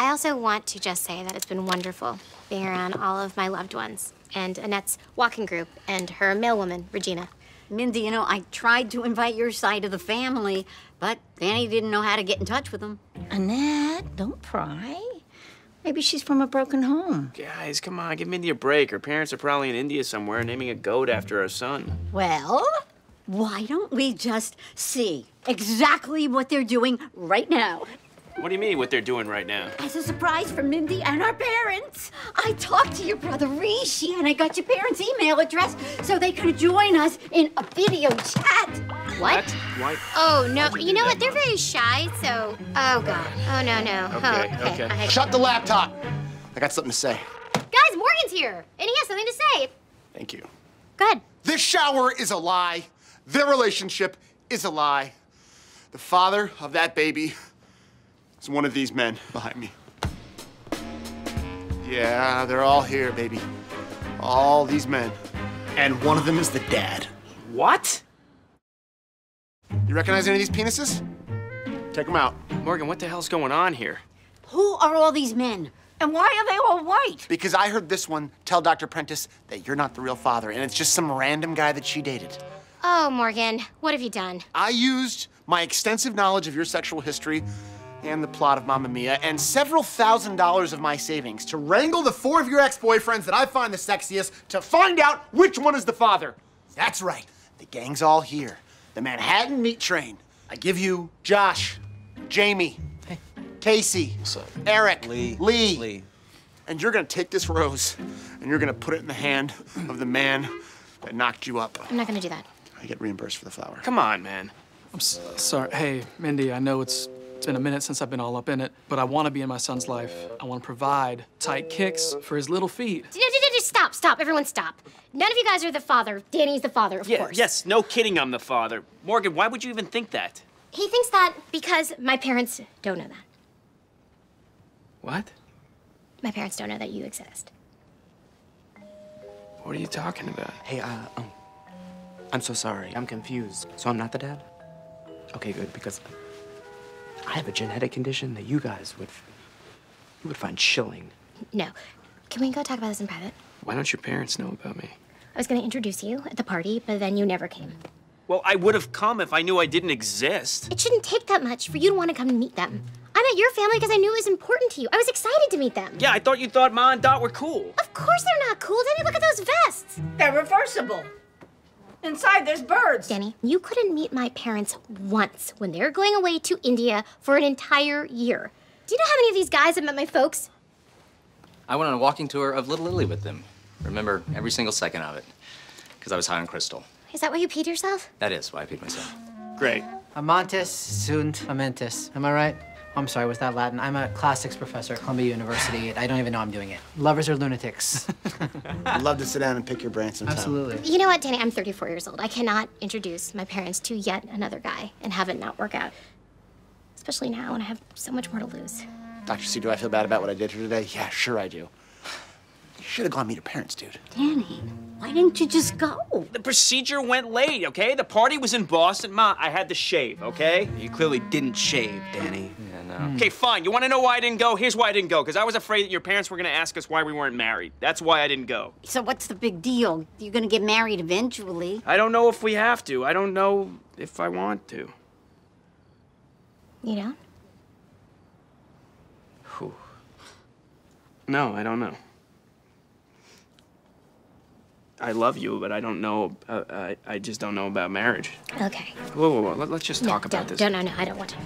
I also want to just say that it's been wonderful being around all of my loved ones and Annette's walking group and her mailwoman, Regina. Mindy, you know, I tried to invite your side of the family, but Danny didn't know how to get in touch with them. Annette, don't pry. Maybe she's from a broken home. Guys, come on, give Mindy a break. Her parents are probably in India somewhere naming a goat after her son. Well, why don't we just see exactly what they're doing right now? What do you mean, what they're doing right now? As a surprise for Mindy and our parents, I talked to your brother Rishi and I got your parents' email address so they could join us in a video chat. What? What? Oh, no. You know what? They're very shy, so. Oh, God. Oh, no, no. Okay, oh, okay. I- Shut the laptop. I got something to say. Guys, Morgan's here, and he has something to say. Thank you. Go ahead. This shower is a lie. Their relationship is a lie. The father of that baby is one of these men behind me. Yeah, they're all here, baby. All these men. And one of them is the dad. What? You recognize any of these penises? Take them out. Morgan, what the hell's going on here? Who are all these men? And why are they all white? Because I heard this one tell Dr. Prentice that you're not the real father, and it's just some random guy that she dated. Oh, Morgan, what have you done? I used my extensive knowledge of your sexual history and the plot of Mamma Mia and several thousand dollars of my savings to wrangle the four of your ex-boyfriends that I find the sexiest to find out which one is the father. That's right. The gang's all here. The Manhattan Meat Train. I give you Josh, Jamie, Casey, Eric, Lee. Lee. Lee. And you're gonna take this rose and you're gonna put it in the hand of the man that knocked you up. I'm not gonna do that. I get reimbursed for the flower. Come on, man. I'm s- sorry. Hey, Mindy, I know it's it's been a minute since I've been all up in it, but I want to be in my son's life. I want to provide tight kicks for his little feet. Stop, stop, everyone stop. None of you guys are the father. Danny's the father, of Yeah, course. yes, no kidding, I'm the father. Morgan, why would you even think that? He thinks that because my parents don't know that. What? My parents don't know that you exist. What are you talking about? Hey, uh, um, I'm so sorry. I'm confused. So I'm not the dad? Okay, good, because I have a genetic condition that you guys would, you would find chilling. No. Can we go talk about this in private? Why don't your parents know about me? I was gonna introduce you at the party, but then you never came. Well, I would have come if I knew I didn't exist. It shouldn't take that much for you to want to come and meet them. I met your family because I knew it was important to you. I was excited to meet them. Yeah, I thought you thought Ma and Dot were cool. Of course they're not cool. Danny, look at those vests. They're reversible. Inside, there's birds. Danny, you couldn't meet my parents once when they're going away to India for an entire year. Do you know how many of these guys have met my folks? I went on a walking tour of Little Italy with them. Remember every single second of it. Because I was high on crystal. Is that why you peed yourself? That is why I peed myself. Great. Amantes sunt amentes. Am I right? I'm sorry, was that Latin? I'm a classics professor at Columbia University. I don't even know I'm doing it. Lovers are lunatics. I'd love to sit down and pick your brain sometime. Absolutely. You know what, Danny? I'm 34 years old. I cannot introduce my parents to yet another guy and have it not work out. Especially now when I have so much more to lose. Dr. C, do I feel bad about what I did here today? Yeah, sure I do. You should have gone meet your parents, dude. Danny, why didn't you just go? The procedure went late, okay? The party was in Boston. Ma, I had to shave, okay? You clearly didn't shave, Danny. Yeah, no. Okay, fine. You want to know why I didn't go? Here's why I didn't go. Because I was afraid that your parents were going to ask us why we weren't married. That's why I didn't go. So what's the big deal? You're gonna get married eventually. I don't know if we have to. I don't know if I want to. You don't? Whew. No, I don't know. I love you, but I don't know. Uh, I, I just don't know about marriage. Okay. Whoa, whoa, whoa. Let, us just No, talk about don't, this. Don't, no, no, I don't want to.